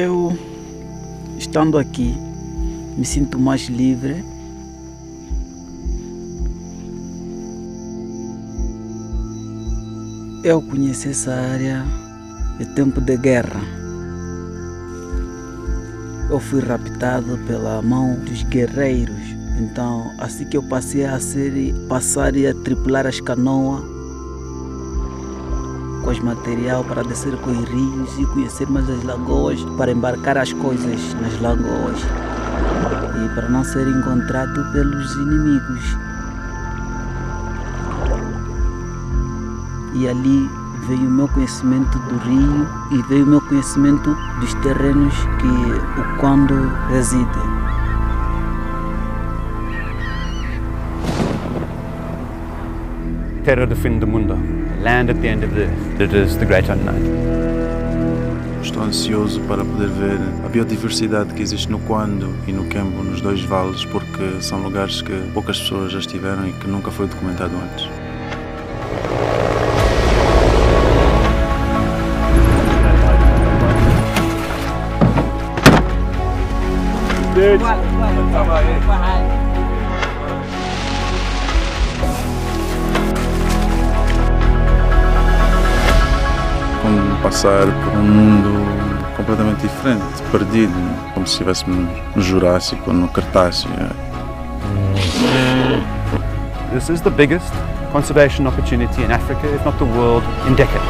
Eu, estando aqui, me sinto mais livre. Eu conheci essa área em tempo de guerra. Eu fui raptado pela mão dos guerreiros. Então, assim que eu passei a ser, passar a tripular as canoas, com os material para descer com os rios e conhecer mais as lagoas, para embarcar as coisas nas lagoas e para não ser encontrado pelos inimigos. E ali veio o meu conhecimento do rio e veio o meu conhecimento dos terrenos que o Quando reside. Terra do fim do mundo. Land at the end of the earth. It is the great unknown. Estou ansioso para poder ver a biodiversidade que existe no Quando e no Quembo, nos dois vales, porque são lugares que poucas pessoas já estiveram e que nunca foi documentado antes. Como passar por um mundo completamente diferente, perdido, como se estivéssemos no Jurássico ou no Cretáceo. This is the biggest conservation opportunity in Africa, if not the world, in decades.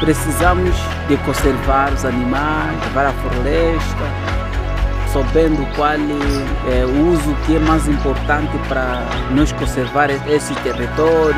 Precisamos de conservar os animais, levar a floresta, sabendo qual é o uso que é mais importante para nós conservar esse território,